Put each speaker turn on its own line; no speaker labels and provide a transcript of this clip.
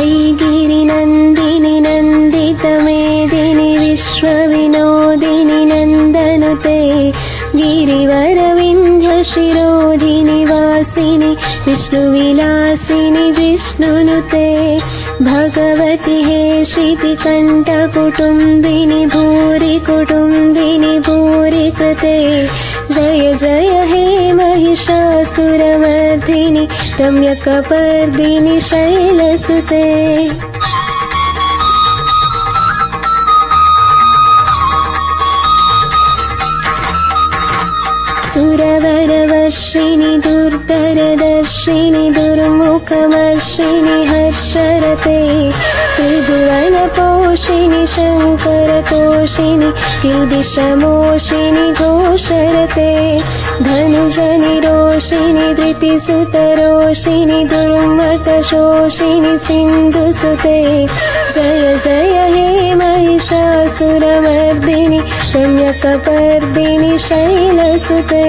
हैगिरिनन्दिनि नन्दितमेदिनि विश्वविनोदिनि नन्दनुते गिरिवरविन्ध्यशिरोधिनि वासिनि विष्णुविलासिनि जिष्णुनुते भगवति हे शितिकण्ठकुटुम्बिनि भूरि कुटुम्बिनि भूरि कृते जय महिषासुरमर्दिनि रम्यकपर्दिनि शैलसुते। सुरवरवर्षिणि दुर्धरदर्शिनि दुर्मुखमर्षिणि हर्षरते। त्रिभुवनपोषिणि शङ्करतोषिणि किल्बिषमोषिणि घोषरते धनुजनि रोषिणि धृतिसुतरोषिणि दुर्मतशोषिणि सिन्धुसुते। जय जय हे महिषासुरमर्दिनि रम्यकपर्दिनि शैलसुते